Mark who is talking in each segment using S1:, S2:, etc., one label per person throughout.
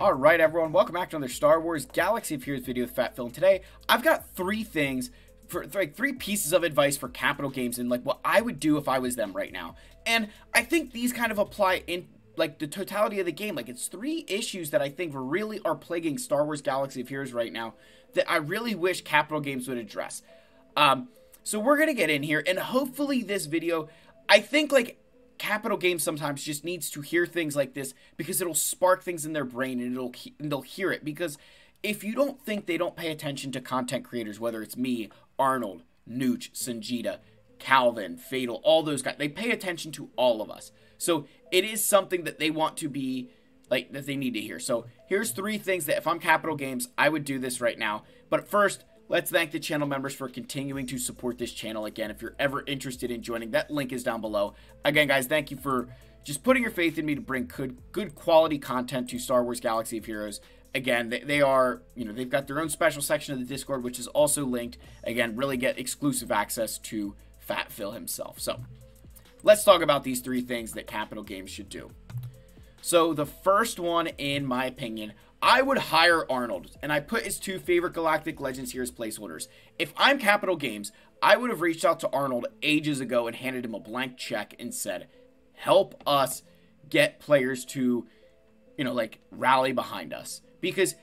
S1: Alright everyone, welcome back to another Star Wars Galaxy of Heroes video with Phat Phil. And today, I've got three things, for like three pieces of advice for Capital Games and like what I would do if I was them right now. And I think these kind of apply in like the totality of the game. Like it's three issues that I think really are plaguing Star Wars Galaxy of Heroes right now that I really wish Capital Games would address. Um, so we're gonna get in here and hopefully this video, I think like Capital Games sometimes just needs to hear things like this because it'll spark things in their brain and it'll and they'll hear it because if you don't think they don't pay attention to content creators, whether it's me, Arnold, Nooch, Sanjita, Calvin, Fatal, all those guys, they pay attention to all of us. So it is something that they want to be like that they need to hear. So here's three things that if I'm Capital Games, I would do this right now. But first, Let's thank the channel members for continuing to support this channel. Again, if you're ever interested in joining, that link is down below. Again, guys, thank you for just putting your faith in me to bring good, good quality content to Star Wars Galaxy of Heroes. Again, they, they are, you know, they've got their own special section of the Discord, which is also linked. Again, really get exclusive access to Phat Phil himself. So, let's talk about these three things that Capital Games should do. So, the first one, in my opinion, I would hire Arnold, and I put his two favorite Galactic Legends here as placeholders. If I'm Capital Games, I would have reached out to Arnold ages ago and handed him a blank check and said, help us get players to, you know, like rally behind us. Because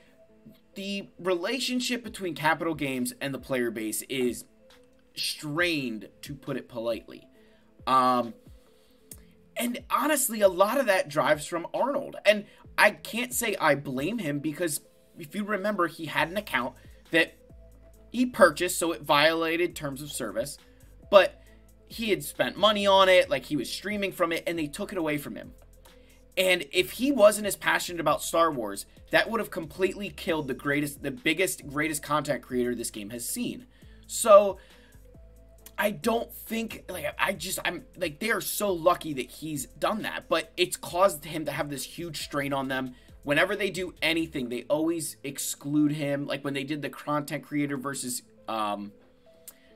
S1: the relationship between Capital Games and the player base is strained, to put it politely. Um, and honestly, a lot of that drives from Arnold. And I can't say I blame him because if you remember, he had an account that he purchased, so it violated terms of service, but he had spent money on it, like he was streaming from it, and they took it away from him. And if he wasn't as passionate about Star Wars, that would have completely killed the greatest, the biggest, greatest content creator this game has seen. So I don't think like I just I'm like they are so lucky that he's done that, but it's caused him to have this huge strain on them. Whenever they do anything, they always exclude him. Like when they did the content creator versus um,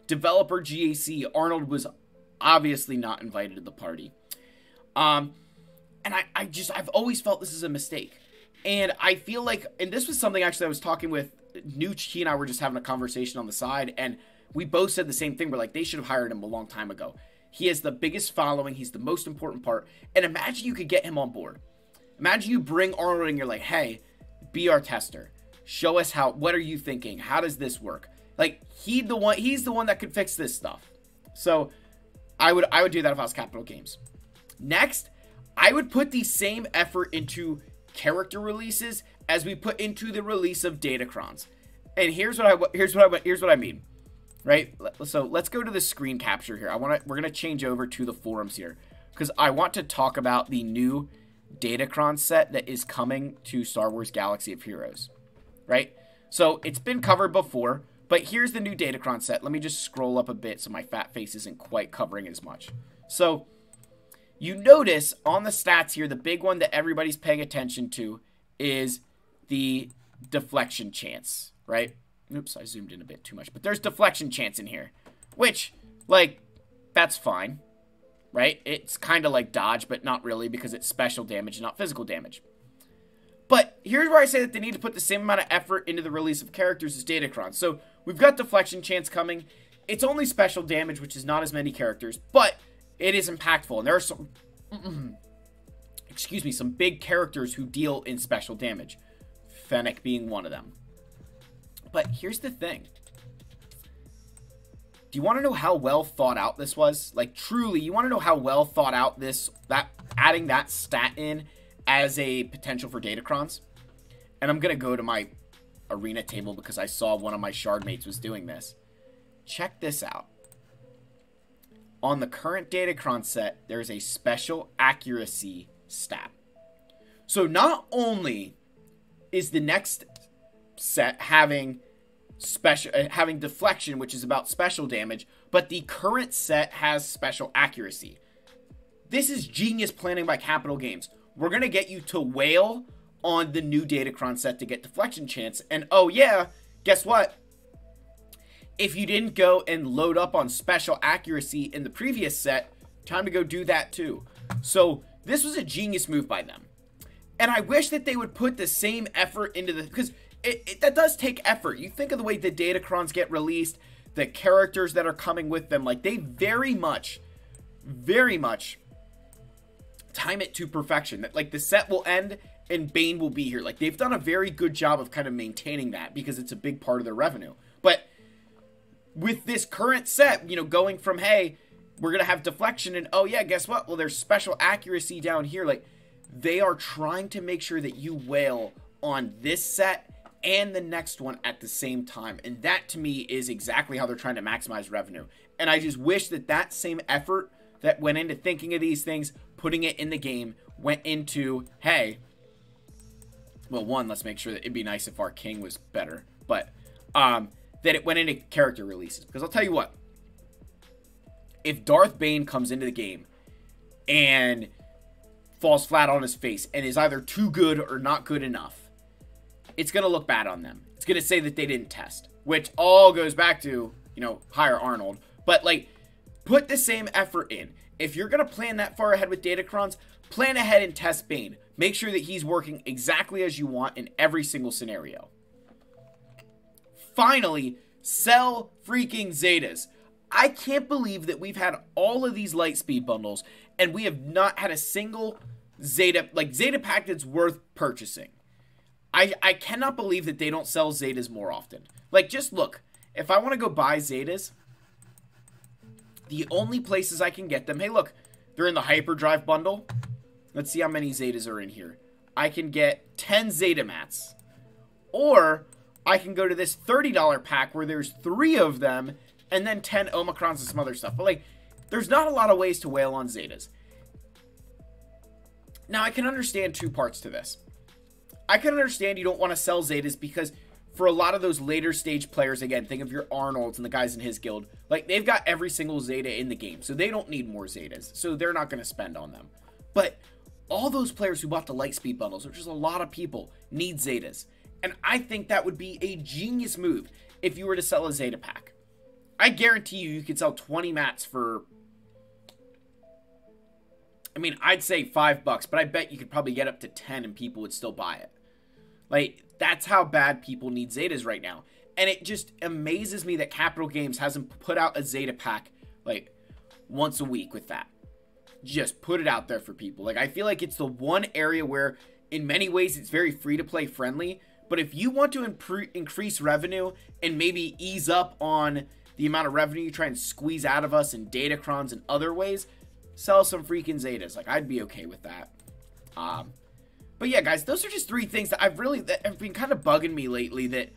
S1: developer GAC, Arnold was obviously not invited to the party. Um, and I, I just I've always felt this is a mistake. And I feel like and this was something actually I was talking with Nooch, he and I were just having a conversation on the side, and we both said the same thing. We're like, they should have hired him a long time ago. He has the biggest following. He's the most important part. And imagine you could get him on board. Imagine you bring Arnold and you're like, hey, be our tester. Show us how. What are you thinking? How does this work? Like he the one. He's the one that could fix this stuff. So I would I would do that if I was Capital Games. Next, I would put the same effort into character releases as we put into the release of Datacrons. And here's what I here's what I here's what I mean right? So let's go to the screen capture here. I want to, we're going to change over to the forums here because I want to talk about the new Datacron set that is coming to Star Wars Galaxy of Heroes, right? So it's been covered before, but here's the new Datacron set. Let me just scroll up a bit so my fat face isn't quite covering as much. So you notice on the stats here, the big one that everybody's paying attention to is the deflection chance, right? Oops, I zoomed in a bit too much. But there's deflection chance in here. Which, like, that's fine. Right? It's kind of like dodge, but not really because it's special damage, not physical damage. But here's where I say that they need to put the same amount of effort into the release of characters as Datacron. So we've got deflection chance coming. It's only special damage, which is not as many characters, but it is impactful. And there are some, excuse me, some big characters who deal in special damage. Fennec being one of them. But here's the thing. Do you want to know how well thought out this was? Like truly, you want to know how well thought out this that adding that stat in as a potential for Datacrons? And I'm going to go to my arena table because I saw one of my shard mates was doing this. Check this out. On the current Datacron set, there's a special accuracy stat. So not only is the next set having special uh, having deflection, which is about special damage, but the current set has special accuracy. This is genius planning by Capital Games. We're gonna get you to whale on the new Datacron set to get deflection chance, and oh yeah, guess what? If you didn't go and load up on special accuracy in the previous set, time to go do that too. So this was a genius move by them. And I wish that they would put the same effort into the because it, it, that does take effort. You think of the way the Datacrons get released, the characters that are coming with them, like they very much, very much time it to perfection. That like the set will end and Bane will be here. Like they've done a very good job of kind of maintaining that because it's a big part of their revenue. But with this current set, you know, going from hey, we're gonna have deflection and oh yeah, guess what? Well, there's special accuracy down here. Like they are trying to make sure that you whale on this set and the next one at the same time. And that to me is exactly how they're trying to maximize revenue. And I just wish that that same effort that went into thinking of these things, putting it in the game, went into, hey, well, one, let's make sure that it'd be nice if our king was better, but um, that it went into character releases. Because I'll tell you what, if Darth Bane comes into the game and falls flat on his face and is either too good or not good enough, it's going to look bad on them. It's going to say that they didn't test, which all goes back to, you know, hire Arnold. But, like, put the same effort in. If you're going to plan that far ahead with Datacrons, plan ahead and test Bane. Make sure that he's working exactly as you want in every single scenario. Finally, sell freaking Zetas. I can't believe that we've had all of these Lightspeed bundles and we have not had a single Zeta, like Zeta pack that's worth purchasing. I, I cannot believe that they don't sell Zetas more often. Like, just look. If I want to go buy Zetas, the only places I can get them, hey, look, they're in the Hyperdrive bundle. Let's see how many Zetas are in here. I can get 10 Zeta mats. Or I can go to this $30 pack where there's three of them and then 10 Omicrons and some other stuff. But, like, there's not a lot of ways to whale on Zetas. Now, I can understand two parts to this. I can understand you don't want to sell Zetas because for a lot of those later stage players, again, think of your Arnolds and the guys in his guild, like they've got every single Zeta in the game, so they don't need more Zetas, so they're not going to spend on them. But all those players who bought the Lightspeed bundles, which is a lot of people, need Zetas. And I think that would be a genius move if you were to sell a Zeta pack. I guarantee you, you could sell 20 mats for. I mean, I'd say five bucks, but I bet you could probably get up to 10 and people would still buy it. Like, that's how bad people need Zetas right now. And it just amazes me that Capital Games hasn't put out a Zeta pack, like, once a week with that. Just put it out there for people. Like, I feel like it's the one area where, in many ways, it's very free to play friendly. But if you want to improve, increase revenue and maybe ease up on the amount of revenue you try and squeeze out of us in Datacrons and other ways, sell some freaking Zetas. Like, I'd be okay with that. Um, but yeah, guys, those are just three things that I've really, that have been kind of bugging me lately that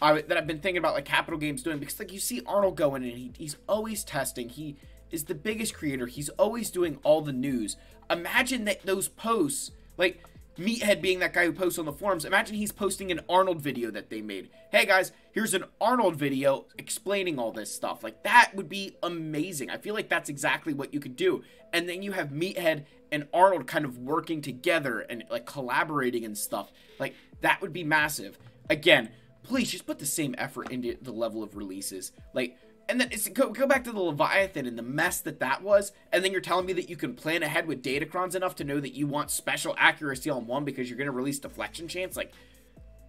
S1: I, that I've been thinking about, like, Capital Games doing. Because, like, you see Arnold going in, he, he's always testing. He is the biggest creator. He's always doing all the news. Imagine that those posts, like, Meathead being that guy who posts on the forums, imagine he's posting an Arnold video that they made. Hey guys, here's an Arnold video explaining all this stuff. Like that would be amazing. I feel like that's exactly what you could do. And then you have Meathead and Arnold kind of working together and like collaborating and stuff. Like that would be massive. Again, please just put the same effort into the level of releases. Like and then it's, go, go back to the Leviathan and the mess that that was, and then you're telling me that you can plan ahead with Datacrons enough to know that you want special accuracy on one because you're going to release deflection chance? Like,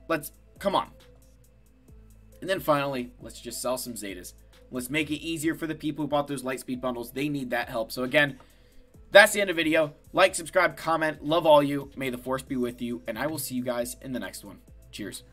S1: let's, come on. And then finally, let's just sell some Zetas. Let's make it easier for the people who bought those Lightspeed bundles. They need that help. So again, that's the end of the video. Like, subscribe, comment. Love all you. May the force be with you. And I will see you guys in the next one. Cheers.